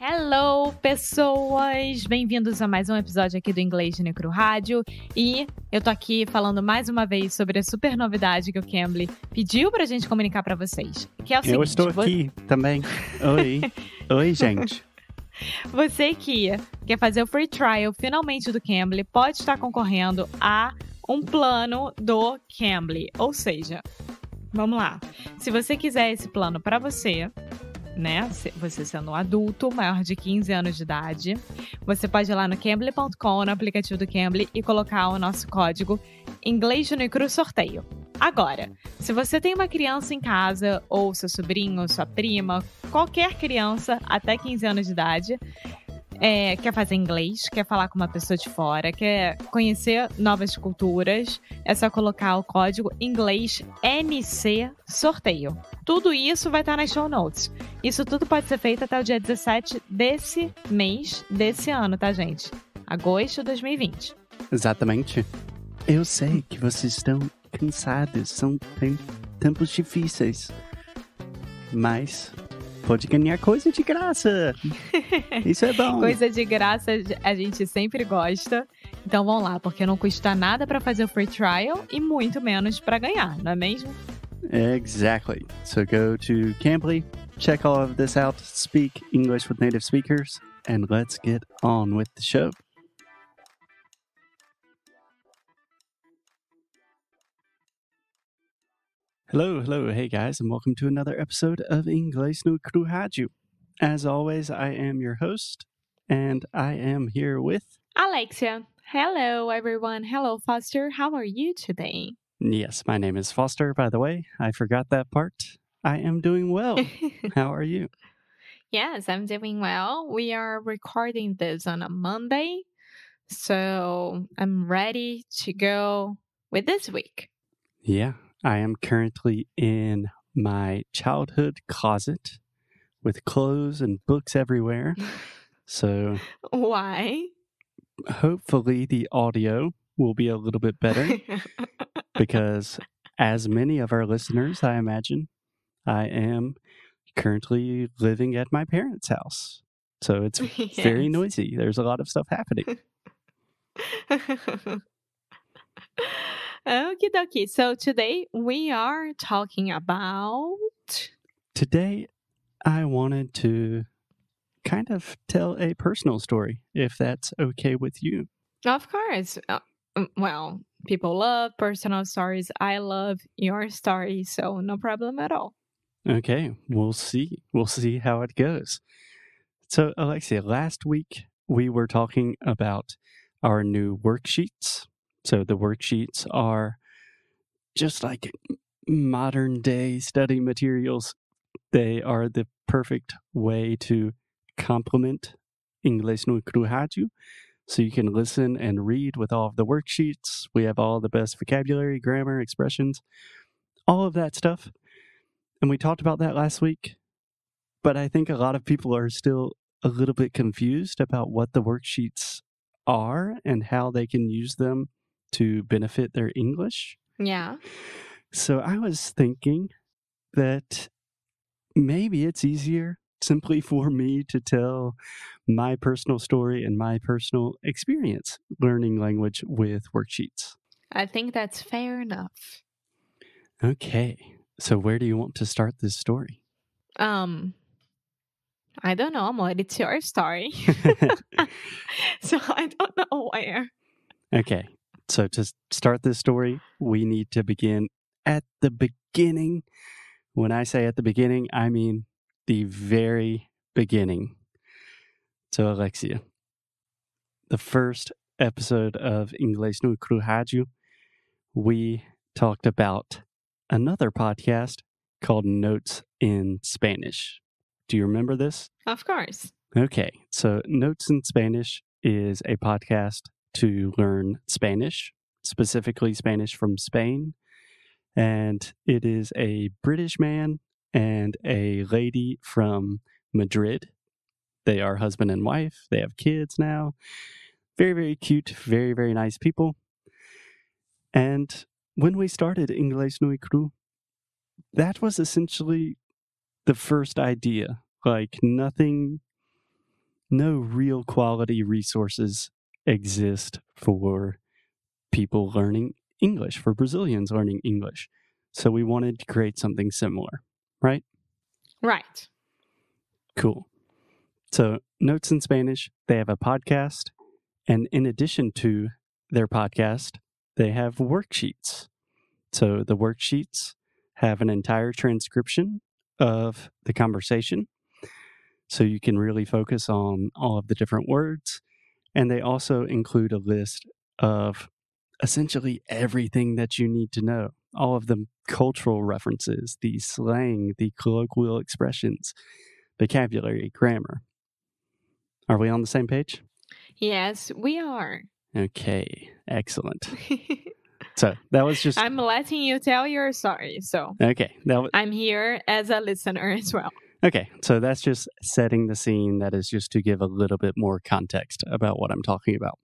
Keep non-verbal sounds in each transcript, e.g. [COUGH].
Hello, pessoas! Bem-vindos a mais um episódio aqui do Inglês Necro Rádio. E eu tô aqui falando mais uma vez sobre a super novidade que o Cambly pediu pra gente comunicar pra vocês. Que é o Eu seguinte, estou aqui também. Oi. [LAUGHS] Oi, gente. Você que quer fazer o free trial finalmente do Cambly pode estar concorrendo a um plano do Cambly. Ou seja, vamos lá. Se você quiser esse plano para você, né? Você sendo um adulto maior de 15 anos de idade, você pode ir lá no cambly.com, no aplicativo do Cambly e colocar o nosso código inglês no Cru sorteio. Agora, se você tem uma criança em casa, ou seu sobrinho, sua prima, qualquer criança até 15 anos de idade, é, quer fazer inglês, quer falar com uma pessoa de fora, quer conhecer novas culturas, é só colocar o código inglês NC sorteio. Tudo isso vai estar nas show notes. Isso tudo pode ser feito até o dia 17 desse mês, desse ano, tá, gente? Agosto de 2020. Exatamente. Eu sei que vocês estão cansados, são tem- tempos difíceis. Mas pode ganhar coisa de graça. [LAUGHS] Isso é bom. Coisa de graça a gente sempre gosta. Então vão lá, porque não custa nada para fazer o free trial e muito menos para ganhar, não é mesmo? Exactly. So go to Cambly, check all of this out, speak English with native speakers, and let's get on with the show. Hello, hello, hey guys, and welcome to another episode of Inglês no Cru As always, I am your host, and I am here with. Alexia. Hello everyone. Hello Foster. How are you today? Yes, my name is Foster, by the way. I forgot that part. I am doing well. [LAUGHS] How are you? yes, I'm doing well. We are recording this on a Monday. So I'm ready to go with this week. Yeah, I am currently in my childhood closet with clothes and books everywhere. So [LAUGHS] Why? hopefully the audio will be a little bit better [LAUGHS] because, as many of our listeners, I imagine, I am currently living at my parents' house. So it's [LAUGHS] very noisy. There's a lot of stuff happening. Okie dokie. So today we are talking about. Today, I wanted to kind of tell a personal story, if that's okay with you. Of course. Uh, mm, well, people love personal stories. I love your story, so no problem at all. Okay, we'll see. We'll see how it goes. So, Alexia, last week we were talking about our new worksheets. So, the worksheets are just like modern day study materials, they are the perfect way to complement Inglês no Cru So, you can listen and read with all of the worksheets. We have all the best vocabulary, grammar, expressions, all of that stuff. And we talked about that last week. But I think a lot of people are still a little bit confused about what the worksheets are and how they can use them to benefit their English. Yeah. So I was thinking that maybe it's easier simply [LAUGHS] for me to tell my personal story and my personal experience learning language with worksheets. I think that's fair enough. Okay. So where do you want to start this story? Um, I don't know, Amor. It's your story. [LAUGHS] [LAUGHS] so I don't know where. Okay. So to start this story, we need to begin at the beginning. When I say at the beginning, I mean the very beginning. So, Alexia, the first episode of Inglês no Cru Rádio, we talked about another podcast called Notes in Spanish. Do you remember this? Of course. Okay, so Notes in Spanish is a podcast to learn Spanish, specifically Spanish from Spain. And it is a British man and a lady from Madrid. They are husband and wife. They have kids now. Very, very cute, very, very nice people. And when we started Inglés no Cru, that was essentially the first idea. Like nothing no real quality resources exist for people learning English, for Brazilians learning English. So we wanted to create something similar, right? Right. Cool. So, Notes in Spanish, they have a podcast. And in addition to their podcast, they have worksheets. So, the worksheets have an entire transcription of the conversation. So, you can really focus on all of the different words. And they also include a list of essentially everything that you need to know all of the cultural references, the slang, the colloquial expressions, vocabulary, grammar. Are we on the same page? Yes, we are. Okay, excellent. [LAUGHS] so that was just. I'm letting you tell your story. So okay, that was... I'm here as a listener as well. Okay, so that's just setting the scene. That is just to give a little bit more context about what I'm talking about.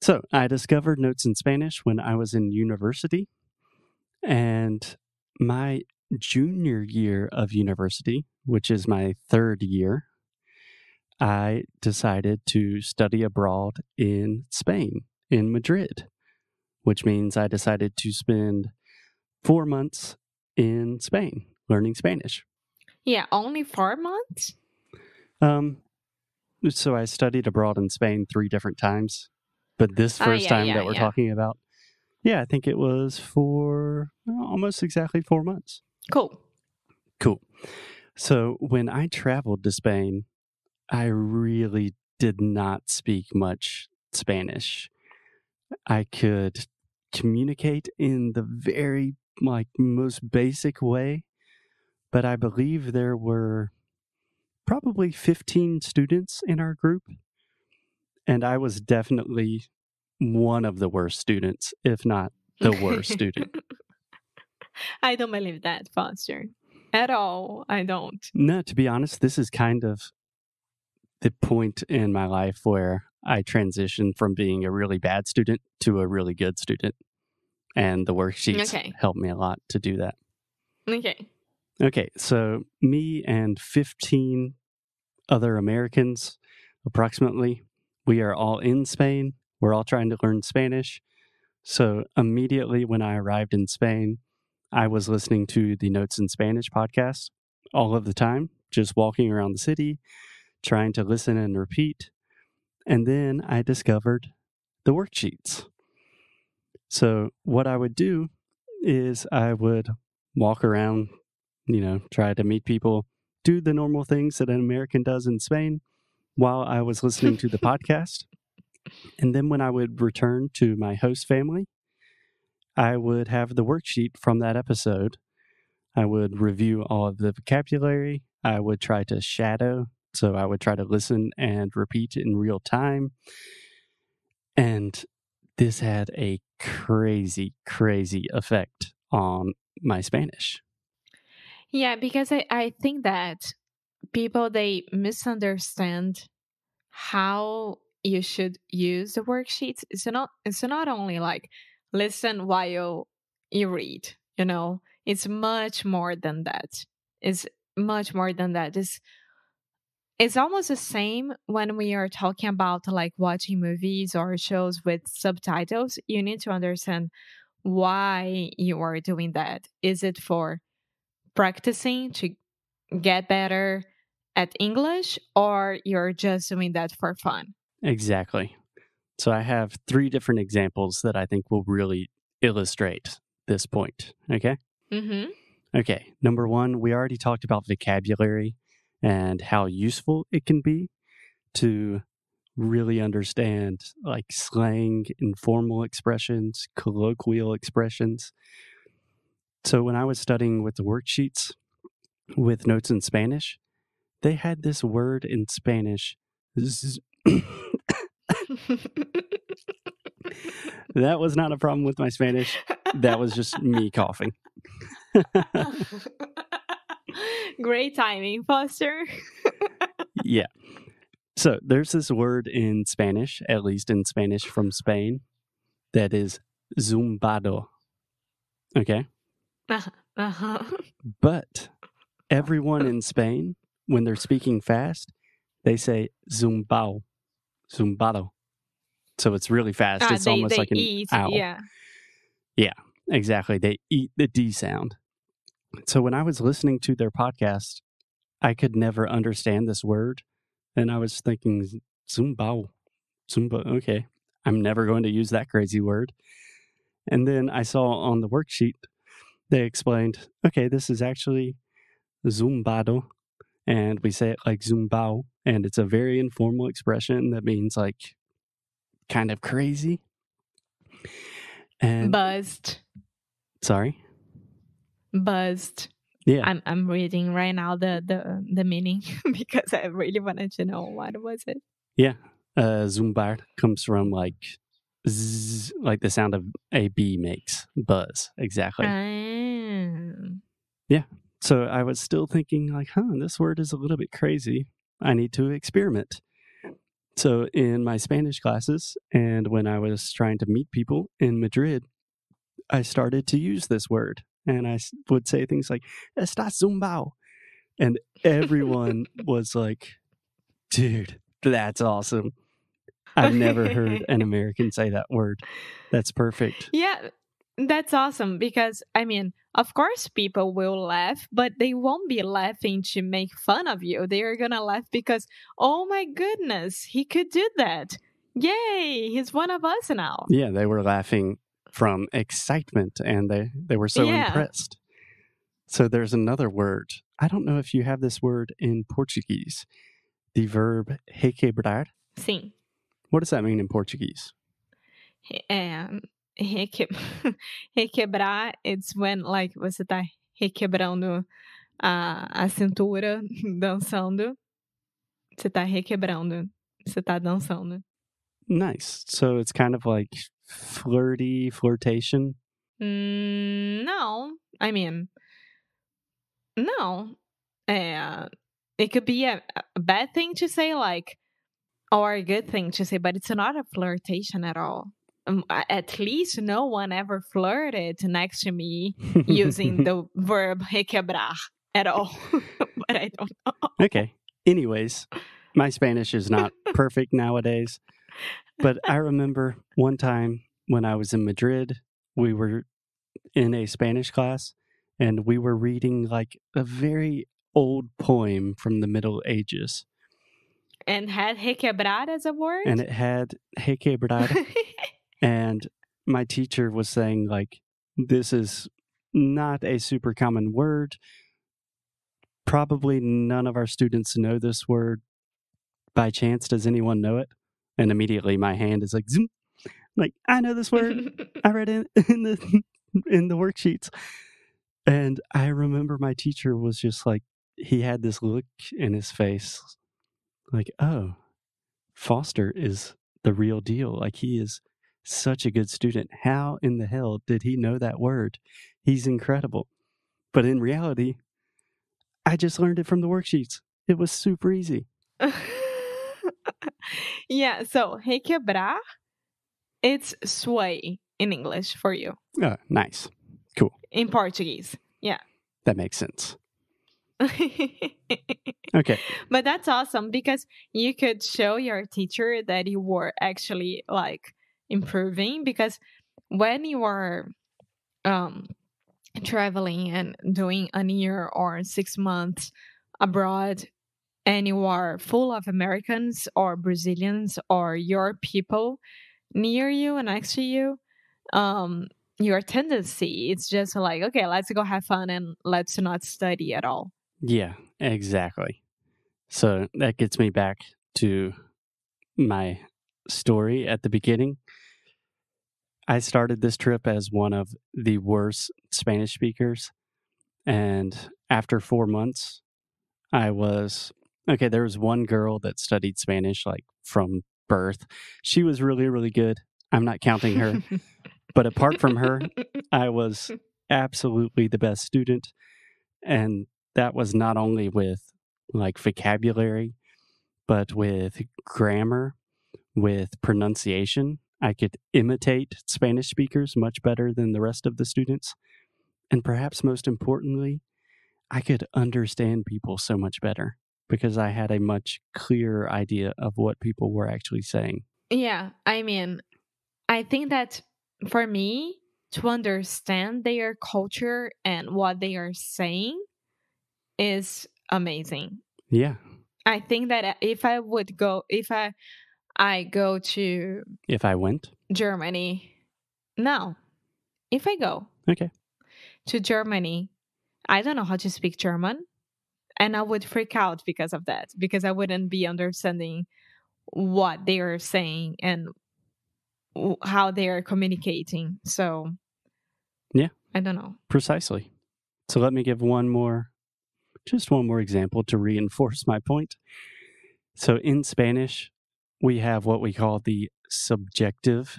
So I discovered Notes in Spanish when I was in university. And my junior year of university, which is my third year, I decided to study abroad in Spain, in Madrid, which means I decided to spend four months in Spain learning Spanish. Yeah, only four months? Um, so I studied abroad in Spain three different times, but this ah, first uh, yeah, time yeah, that we're yeah. talking about, yeah, I think it was for well, almost exactly four months. Cool. Cool. So when I traveled to Spain, I really did not speak much Spanish. I could communicate in the very like most basic way, but I believe there were probably 15 students in our group and I was definitely one of the worst students, if not the worst student. [LAUGHS] I don't believe that, Foster. At all. I don't. No, to be honest, this is kind of the point in my life where I transitioned from being a really bad student to a really good student. And the worksheets okay. helped me a lot to do that. Okay. Okay, so me and 15 other Americans, approximately, we are all in Spain we're all trying to learn Spanish. So immediately when I arrived in Spain, I was listening to the Notes in Spanish podcast all of the time, just walking around the city, trying to listen and repeat. And then I discovered the worksheets. So what I would do is I would walk around, you know, try to meet people, do the normal things that an American does in Spain while I was listening to the [LAUGHS] podcast. And then when I would return to my host family, I would have the worksheet from that episode. I would review all of the vocabulary. I would try to shadow. So I would try to listen and repeat in real time. And this had a crazy, crazy effect on my Spanish. Yeah, because I, I think that people they misunderstand how you should use the worksheets. It's not it's not only like listen while you read you know? It's much more than that. It's much more than that. It's it's almost the same when we are talking about like watching movies or shows with subtitles. You need to understand why you are doing that. Is it for practicing to get better at english or you're just doing that for fun Exactly. So I have three different examples that I think will really illustrate this point. Okay. Mm-hmm. Okay. Number one, we already talked about vocabulary and how useful it can be to really understand like slang, informal expressions, colloquial expressions. So when I was studying with the worksheets with notes in Spanish, they had this word in Spanish that was not a problem with my Spanish. That was just me coughing. [LAUGHS] Great timing, Foster. yeah. So there's this word in Spanish, at least in Spanish from Spain, that is zumbado. Okay. Uh-huh. [LAUGHS] But everyone in Spain, when they're speaking fast, they say zumbao, zumbado. So it's really fast. Ah, it's they, almost they like an eat. owl. Yeah. Exactly. They eat the D sound. So when I was listening to their podcast, I could never understand this word. And I was thinking, Zumbao, Zumba, okay. I'm never going to use that crazy word. And then I saw on the worksheet, they explained, okay, this is actually Zumbado. And we say it like Zumbao. And it's a very informal expression that means like kind of crazy. And Buzzed. sorry. Buzzed. Yeah. I'm I'm reading right now the the the meaning [LAUGHS] because I really wanted to know what was it. Yeah. Uh, Zumbar comes from like zzz, like the sound of a bee makes buzz. Exactly. Oh. Yeah. So I was still thinking like, huh, this word is a little bit crazy. I need to experiment. So in my Spanish classes and when I was trying to meet people in Madrid, I started to use this word and i would say things like, Estás zumbao. And everyone [LAUGHS] was like, dude, that's awesome. I've never heard [LAUGHS] an American say that word. That's perfect. Yeah, that's awesome because I mean, of course, people will laugh, but they won't be laughing to make fun of you. They are gonna laugh because, oh my goodness, he could do that. Yay, he's one of us now. Yeah, they were laughing from excitement and they, they were so Yeah. impressed. So there's another word. I don't know if you have this word in Portuguese. The verb requebrar. Sim. What does that mean in Portuguese? Reque... requebrar, [LAUGHS] it's when like você tá requebrando a, a cintura, [LAUGHS] dançando. Você tá requebrando. Você tá dançando. Nice. So it's kind of like flirty, flirtation. Mm, no, I mean, no. Uh, it could be a, a bad thing to say, like, or a good thing to say, but it's not a flirtation at all. Um, at least no one ever flirted next to me using [LAUGHS] the verb requebrar at all. [LAUGHS] but I don't know. okay. Anyways, my Spanish is not perfect nowadays, but I remember one time when I was in Madrid, we were in a Spanish class and we were reading like a very old poem from the Middle Ages. And had requebrar as a word? And it had requebrar [LAUGHS] and my teacher was saying like this is not a super common word. Probably none of our students know this word. By chance does anyone know it? And immediately my hand is like zoom. Like i know this word. I read it [LAUGHS] in the in the worksheets. And i remember my teacher was just like he had this look in his face like oh foster is the real deal like he is such a good student. How in the hell did he know that word? He's incredible. But in reality, I just learned it from the worksheets. It was super easy. [LAUGHS] yeah, so requebrar, it's sway in English for you. Oh, nice. Cool. In Portuguese. Yeah. That makes sense. Okay. [LAUGHS] but that's awesome because you could show your teacher that you were actually like improving because when you are um traveling and doing a year or 6 months abroad and you are full of Americans or Brazilians or your people near you and next to you um your tendency it's just like okay let's go have fun and let's not study at all Yeah, exactly. So that gets me back to my story at the beginning. I started this trip as one of the worst Spanish speakers. And after four months, I was okay. There was one girl that studied Spanish like from birth. She was really, really good. I'm not counting her. but apart from her, I was [LAUGHS] absolutely the best student. And that was not only with like vocabulary, but with grammar, with pronunciation. I could imitate Spanish speakers much better than the rest of the students. And perhaps most importantly, I could understand people so much better. because I had a much clearer idea of what people were actually saying. Yeah, I mean, I think that for me to understand their culture and what they are saying is amazing. Yeah. I think that uh, if I would go, if I I go to If I went, Germany, no, if I go okay. to Germany, I don't know how to speak German, and I would freak out because of that because I wouldn't be understanding what they are saying and how they are communicating. So, Yeah. I don't know. Precisely. So let me give one more, just one more example to reinforce my point. So in Spanish, we have what we call the subjective.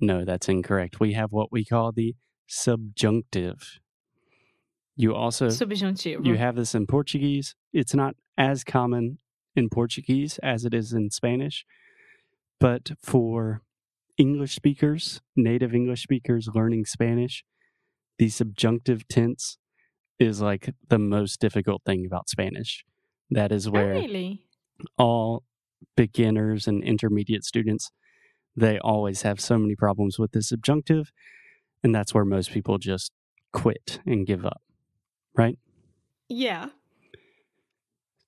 No, that's incorrect. We have what we call the subjunctive. You also Subjuntivo. you have this in Portuguese. It's not as common in Portuguese as it is in Spanish, but for English speakers, native English speakers learning Spanish, the subjunctive tense is like the most difficult thing about Spanish. That is Oh, where really? all beginners and intermediate students they always have so many problems with the subjunctive and that's where most people just quit and give up right Yeah.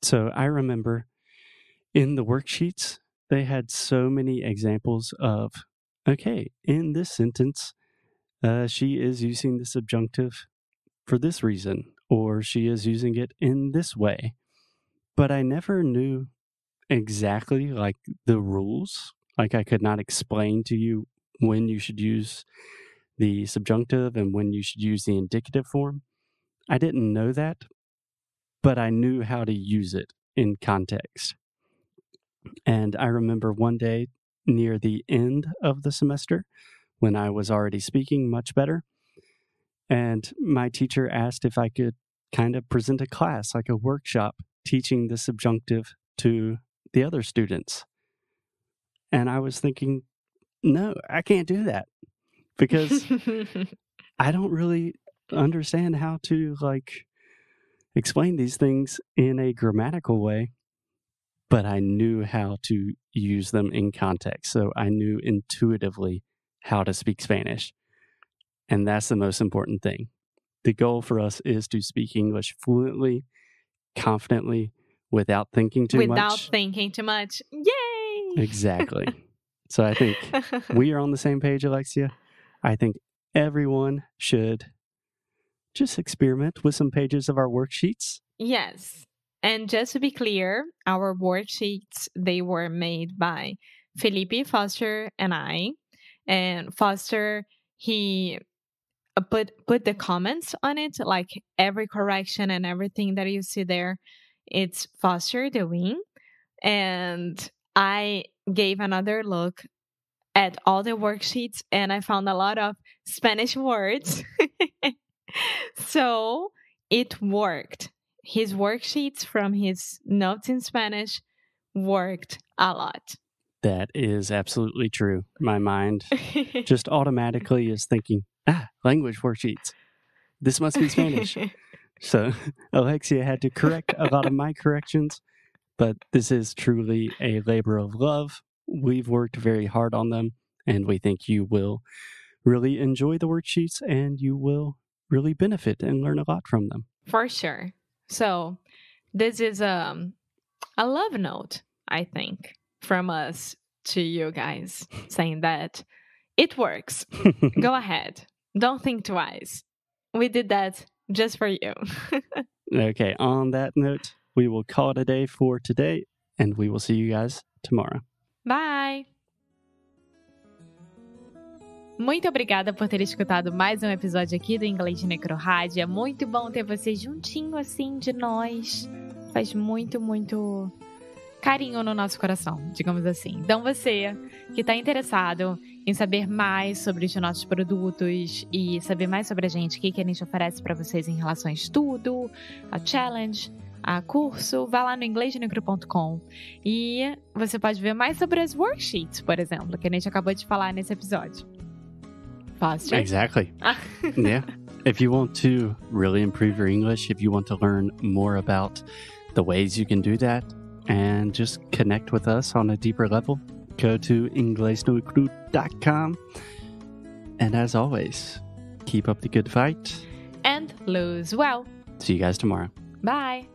so i remember in the worksheets they had so many examples of okay in this sentence uh, she is using the subjunctive for this reason or she is using it in this way but i never knew exactly like the rules. Like I could not explain to you when you should use the subjunctive and when you should use the indicative form. I didn't know that, but I knew how to use it in context. And I remember one day near the end of the semester when I was already speaking much better. And my teacher asked if I could kind of present a class, like a workshop, teaching the subjunctive to the other students. And I was thinking, no, I can't do that because [LAUGHS] I don't really understand how to like explain these things in a grammatical way, but I knew how to use them in context. So I knew intuitively how to speak Spanish. And that's the most important thing. The goal for us is to speak English fluently, confidently, without thinking too Without much. Without thinking too much. Yay! Exactly. [LAUGHS] so I think we are on the same page, Alexia. I think everyone should just experiment with some pages of our worksheets. Yes. And just to be clear, our worksheets they were made by Felipe Foster and I. And Foster he Uh, put put the comments on it, like every correction and everything that you see there. It's Foster doing, and I gave another look at all the worksheets, and I found a lot of Spanish words. [LAUGHS] so it worked his worksheets from his notes in Spanish worked a lot. That is absolutely true. My mind [LAUGHS] just automatically is thinking, ah, language worksheets. This must be Spanish. [LAUGHS] So [LAUGHS] Alexia had to correct a lot of my corrections, but this is truly a labor of love. We've worked very hard on them, and we think you will really enjoy the worksheets and you will really benefit and learn a lot from them. For sure. So this is um, a love note, I think, from us to you guys, saying that it works. [LAUGHS] Go ahead. Don't think twice. We did that just for you. [LAUGHS] okay, on that note, we will call it a day for today, and we will see you guys tomorrow. Bye! Muito obrigada por ter escutado mais um episódio aqui do Inglês de Necrorádio. É muito bom ter você juntinho assim de nós. Faz muito, muito carinho no nosso coração, digamos assim. Então você que está interessado em saber mais sobre os nossos produtos e saber mais sobre a gente, o que, que a gente oferece para vocês em relação a estudo, a challenge, a curso, vá lá no inglêsdenecro.com e você pode ver mais sobre as worksheets, por exemplo, que a gente acabou de falar nesse episódio. Foster? Exactly. [LAUGHS] yeah. if you want to really improve your English, if you want to learn more about the ways you can do that and just connect with us on a deeper level, go to inglesnuecru.com. And as always, keep up the good fight And lose well. See you guys tomorrow. Bye.